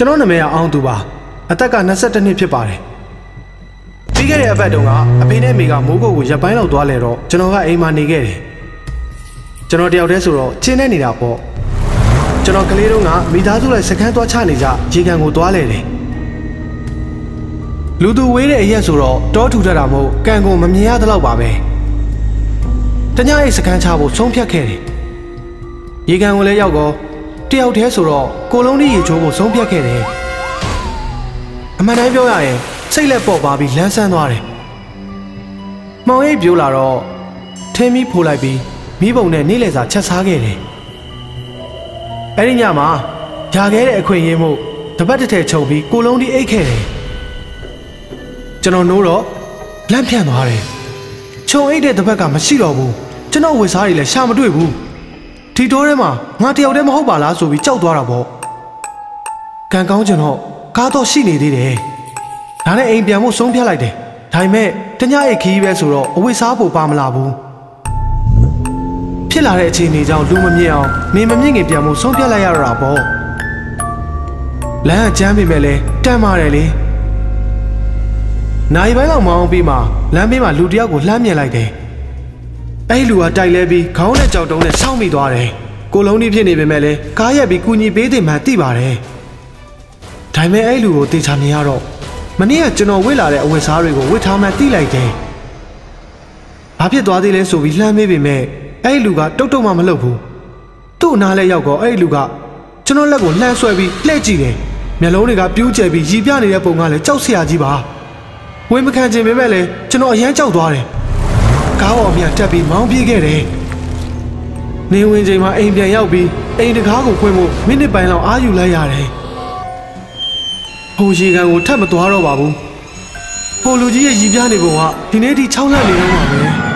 ကျွန်တော်နာမည်ကအောင်သူပါအသက်က22နှစ်ဖြစ်ပါတယ်ပြီးခဲ့တဲ့အပတ်တုန်းကအဖေနဲ့မေကမိုးကုတ်ကိုရပ်ပိုင်းလောက်သွားလဲတော့ကျွန်တော်ကအိမ်မှာနေခဲ့တယ်ကျွန်တော်တယောက်တည်းဆိုတော့ချင်းနေနေတာပေါ့ကျွန်တော်ကလေးတုန်းကမိသားစုလိုက်စကန်းသွားချနေကြရေကန်ကိုသွားလဲတယ်လူသူဝေးတဲ့အရက်ဆိုတော့တောထူထတာမို့ကန်ကိုမမြင်ရသလောက်ပါပဲတ냐အိတ်စကန်းချဖို့ဆုံးဖြတ်ခဲ့တယ်ရေကန်ကိုလည်းရောက်တော့ တယောက်တည်းဆိုတော့ကိုလုံးလေးရေချိုးဖို့ဆုံးဖြတ်ခဲ့တယ်အမှန်တမ်းပြောရရင်စိတ်လက်ပေါ်ပါပြီးလန်းဆန်းသွားတယ်မောင်ရိပ်ပြိုးလာတော့ထင်းမီဖိုးလိုက်ပြီးမိဘုံနဲ့နေလေစာချက်စားခဲ့တယ်အဲ့ဒီညမှာຢာခဲ့တဲ့အခွင့်အရေးမှုတပတ်တစ်ထည်ချုပ်ပြီးကိုလုံးလေးအိတ်ခဲ့တယ်ကျွန်တော်နိုးတော့လန့်ဖြန့်သွားတယ်ခြုံအိတ်တဲ့တပတ်ကမရှိတော့ဘူးကျွန်တော်ဝစ်စားတွေလည်းရှာမတွေ့ဘူး ဒီတိုးထဲမှာငါတယောက်တည်းမဟုတ်ပါလားဆိုပြီးကြောက်သွားတာပေါ့ကံကောင်းကျွန်တော်ကားတော့ရှိနေသေးတယ်ဒါနဲ့အိမ်ပြန်ဖို့ဆုံးဖြတ်လိုက်တယ်ဒါပေမဲ့တ냐အိတ်ခီးပဲဆိုတော့အဝိစားဖို့ပါမလာဘူးဖြစ်လာတဲ့အခြေအနေကြောင့်လူမမြင်အောင်နေမမြင့်ခင်ပြန်ဖို့ဆုံးဖြတ်လိုက်ရတာပေါ့လမ်းကကျမ်းပေမဲ့လည်းတမ်းပါတယ်လေနိုင်ပိုင်းလောက်မအောင်ပြီးမှလမ်းဘေးမှာလူတယောက်ကိုလှမ်းမြင်လိုက်တယ် အဲ့လူကတိုက်လဲပြီးခေါင်းနဲ့ကြောက်တုံးနဲ့ဆောင်းမိသွားတယ်ကိုလုံးကြီးဖြစ်နေပေမဲ့လည်းကားရက်ပြီးကူညီပေးတယ်မှသိပါတယ်ဒါပေမဲ့အဲ့လူကိုတေချာမြင်ရတော့မနေ့ကကျွန်တော်ဝစ်လာတဲ့အဝတ်စားတွေကိုဝစ်ထားမှသိလိုက်တယ်ဘာဖြစ်သွားသေးလဲဆိုပြီးလှမ်းမေးပေမဲ့အဲ့လူကတုတ်တုတ်မှမလုပ်ဘူးသူ့အနားလဲရောက်တော့အဲ့လူကကျွန်တော်လက်ကိုလှမ်းဆွဲပြီးလှည့်ကြည့်တယ်မျက်လုံးတွေကပြူးကျယ်ပြီးရီပြနေတဲ့ပုံကလည်းကြောက်စရာကြီးပါဝင်မခံချင်ပေမဲ့လည်းကျွန်တော်အရန်ကြောက်သွားတယ် ကားပေါ်မြတက်ပြီးမောင်းပြေးခဲ့တယ်။နေဝင်ချိန်မှာအိမ်ပြန်ရောက်ပြီးအိမ်တကားကိုဖွင့်ဖို့မိနစ်ပိုင်းလောက်အာယူလိုက်ရတယ်။ဟိုရေကန်ကိုထပ်မသွားတော့ပါဘူး။ဟိုလူကြီးရဲ့ရီပြနေပုံကဒီနေ့ထိချောင်းလန့်နေတော့ပါပဲ။